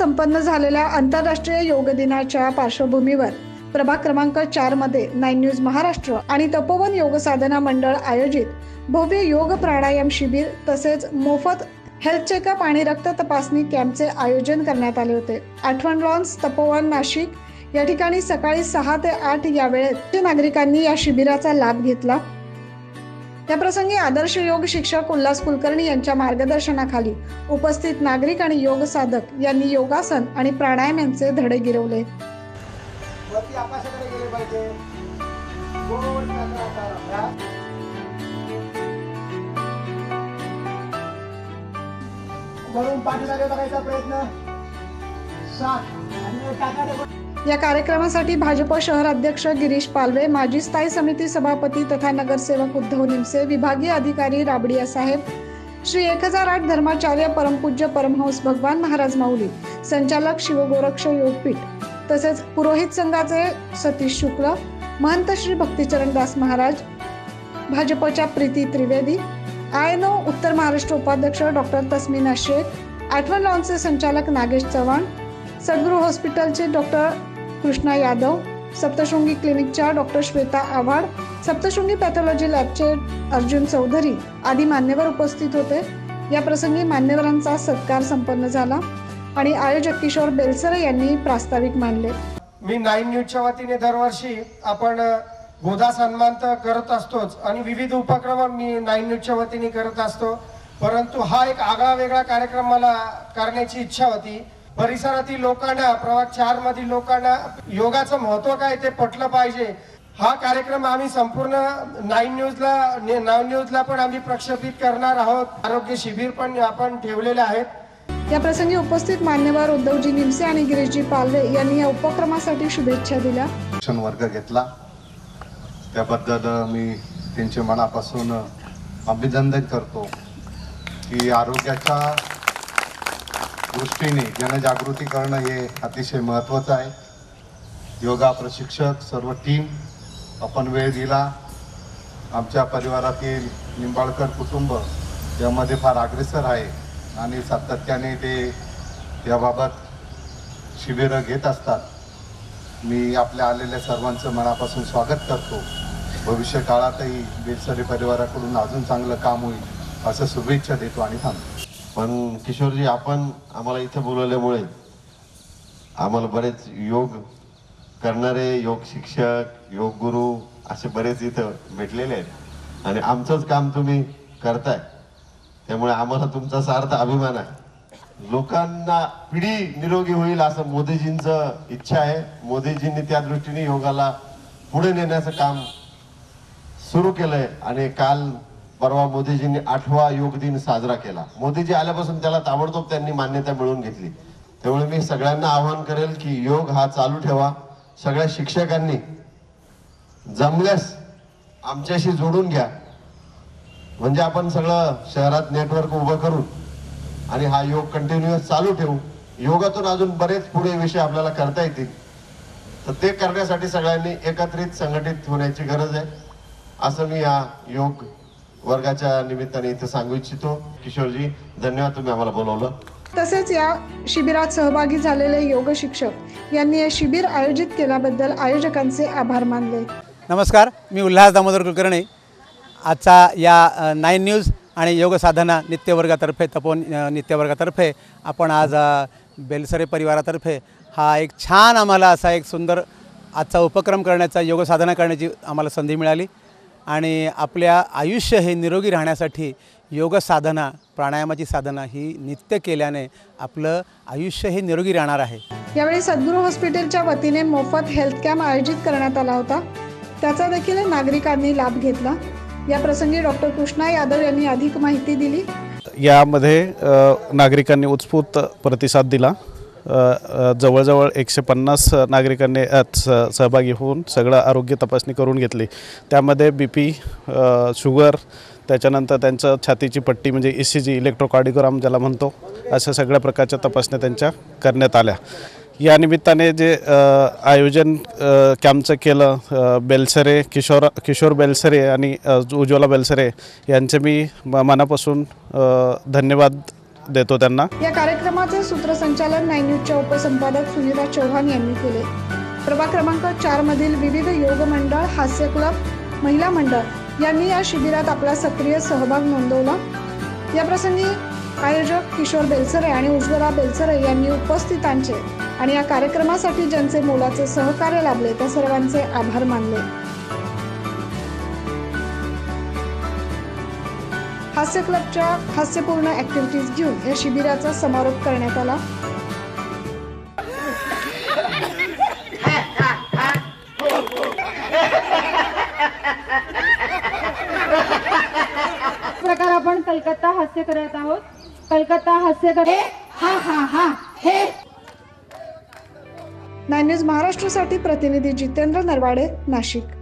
संपन्न झालेल्या आंतरराष्ट्रीय योग दिनाच्या पार्श्वभूमीवर प्रभाग क्रमांक चारमध्ये नाईन न्यूज महाराष्ट्र आणि तपोवन योग साधना मंडळ आयोजित भव्य योग प्राणायाम शिबिर तसेच मोफत हेल्थ चेकअप आणि रक्त तपासणी कॅम्पचे आयोजन करण्यात आले होते. आठवण लॉन्स तपोवन नाशिक या ठिकाणी सकाळी सहा ते आठ या वेळेत नागरिकांनी या शिबिराचा लाभ घेतला. त्याप्रसंगी आदर्श योग शिक्षक उल्हास कुलकर्णी यांच्या मार्गदर्शनाखाली उपस्थित नागरिक आणि योग साधक यांनी योगासन आणि प्राणायाम यांचे धडे गिरवले. वरून पाठीमागे बघायचा प्रयत्न. सात. आणि टाकाने या कार्यक्रमासाठी भाजप शहर अध्यक्ष गिरीश पालवे माजी स्थायी समिती सभापती तथा नगरसेवक उद्धव निमसे विभागीय अधिकारी राबडिया साहेब श्री एक हजार आठ धर्माचार्य परमपूज्य परमहंस भगवान महाराज माऊली संचालक शिवगोरक्ष योगपीठ तसेच पुरोहित संघाचे सतीश शुक्ल महंत श्री भक्तीचरण दास महाराज भाजपच्या प्रीती त्रिवेदी आय नो उत्तर महाराष्ट्र उपाध्यक्ष डॉक्टर तस्मिना शेख आठवण लॉनचे संचालक नागेश चव्हाण सद्गुरू हॉस्पिटलचे डॉक्टर कृष्णा यादव सप्तशृंगी क्लिनिकच्या डॉक्टर श्वेता आव्हाड सप्तशृंगी पॅथॉलॉजी लॅबचे अर्जुन चौधरी आदी मान्यवर उपस्थित होते. या प्रसंगी मान्यवरांचा सत्कार संपन्न झाला आणि आयोजक किशोर बेलसरे यांनी प्रास्ताविक मांडले मी नाईन न्यूजच्या वतीने दरवर्षी आपण गोदा सन्मान तर करत असतोच आणि विविध उपक्रम मी नाईन न्यूजच्या वतीने करत असतो. परंतु हा एक आगळा वेगळा कार्यक्रम मला करण्याची इच्छा होती. परिसरातील लोकांना प्रभाग चार मधील लोकांना योगाचं महत्त्व काय ते पटलं पाहिजे. हा कार्यक्रम आम्ही संपूर्ण नाईन न्यूजला नाईन न्यूजला पण आम्ही प्रक्षेपित करणार आहोत. आरोग्य शिबिर पण आपण ठेवलेले आहेत. या प्रसंगी उपस्थित मान्यवर उद्धवजी निमसे आणि गिरीशजी पालवे यांनी या उपक्रमासाठी शुभेच्छा दिल्या. शिक्षण वर्ग घेतला. त्याबद्दल मी त्यांचे मनापासून अभिनंदन करतो की आरोग्याच्या दृष्टीने जनजागृती करणं हे अतिशय महत्त्वाचं आहे. योगा प्रशिक्षक सर्व टीम आपण वेळ दिला. आमच्या परिवारातील निंबाळकर कुटुंब यामध्ये फार अग्रेसर आहे आणि सातत्याने ते याबाबत शिबिरं घेत असतात. मी आपल्या आलेल्या सर्वांचं मनापासून स्वागत करतो. भविष्य काळातही बेलसरे परिवाराकडून अजून चांगलं काम होईल असं शुभेच्छा देतो आणि थांबतो. पण किशोरजी आपण आम्हाला इथं बोलवल्यामुळे आम्हाला बरेच योग करणारे योग शिक्षक योग गुरु असे बरेच इथं भेटलेले आहेत. आणि आमचंच काम तुम्ही करताय. त्यामुळे आम्हाला तुमचा सार्थ अभिमान आहे. लोकांना पिढी निरोगी होईल असं मोदीजींचं इच्छा आहे. मोदीजींनी त्या दृष्टीने योगाला पुढे नेण्याचं काम सुरू केलंय. आणि काल परवा मोदीजींनी आठवा योग दिन साजरा केला. मोदीजी आल्यापासून त्याला ताबडतोब त्यांनी मान्यता मिळवून घेतली. त्यामुळे मी सगळ्यांना आवाहन करेल की योग हा चालू ठेवा. सगळ्या शिक्षकांनी जमल्यास आमच्याशी जोडून घ्या. म्हणजे आपण सगळं शहरात नेटवर्क उभं करू आणि हा योग कंटिन्युअस चालू ठेवू. योगातून अजून बरेच पुढे विषय आपल्याला करता येतील. तर ते करण्यासाठी सगळ्यांनी एकत्रित संघटित होण्याची गरज आहे. असं मी या योग वर्गाच्या निमित्ताने इथे सांगू इच्छितो. किशोरजी धन्यवाद तुम्ही आम्हाला बोलवलं. तसेच या शिबिरात सहभागी झालेले योग शिक्षक यांनी हे शिबिर आयोजित केल्याबद्दल आयोजकांचे आभार मानले. नमस्कार मी उल्हास दामोदर कुलकर्णी. आजचा या नाईन न्यूज आणि योग साधना नित्यवर्गातर्फे तपोन नित्यवर्गातर्फे आपण आज बेलसरे परिवारातर्फे हा एक छान आम्हाला असा एक सुंदर आजचा उपक्रम करण्याचा योग साधना करण्याची आम्हाला संधी मिळाली. आणि आपल्या आयुष्य हे निरोगी राहण्यासाठी योग साधना प्राणायामाची साधना ही नित्य केल्याने आपलं आयुष्य हे निरोगी राहणार आहे. यावेळी सद्गुरू हॉस्पिटलच्या वतीने मोफत हेल्थ कॅम्प आयोजित करण्यात आला होता. त्याचा देखील नागरिकांनी लाभ घेतला. या प्रसंगी डॉक्टर कृष्णा यादव यांनी अधिक माहिती दिली. यामध्ये नागरिकांनी उत्स्फूर्त प्रतिसाद दिला. जवळजवळ एकशे पन्नास नागरिकांनी स सहभागी होऊन सगळं आरोग्य तपासणी करून घेतली. त्यामध्ये बी पी शुगर त्याच्यानंतर त्यांचं छातीची पट्टी म्हणजे ई सी जी इलेक्ट्रोकार्डिओग्राम ज्याला म्हणतो अशा सगळ्या प्रकारच्या तपासण्या त्यांच्या करण्यात आल्या. या निमित्ताने जे आयोजन कॅम्पचं केलं बेलसरे किशोर किशोर बेलसरे आणि उज्ज्वला बेलसरे यांचे मी म- मनापासून धन्यवाद देतो त्यांना. या कार्यक्रमाचे सूत्रसंचालन नाईन न्यूजच्या उपसंपादक सुनीता चौहान यांनी केले. प्रभाग क्रमांक चार मधील विविध योग मंडळ हास्य क्लब महिला मंडळ यांनी या शिबिरात आपला सक्रिय सहभाग नोंदवला. या प्रसंगी आयोजक किशोर बेलसरे आणि उज्ज्वला बेलसरे यांनी उपस्थितांचे आणि या कार्यक्रमासाठी ज्यांचे मोलाचे सहकार्य लाभले त्या सर्वांचे आभार मानले. हास्य क्लबच्या हास्यपूर्ण ऍक्टिव्हिटीज घेऊन या शिबिराचा समारोप करण्यात आला. प्रकार आपण कलकत्ता हास्य करत आहोत. कलकत्ता हास्य करे हा हा हा हे नाईन न्यूज महाराष्ट्रासाठी प्रतिनिधी जितेंद्र नरवाडे नाशिक.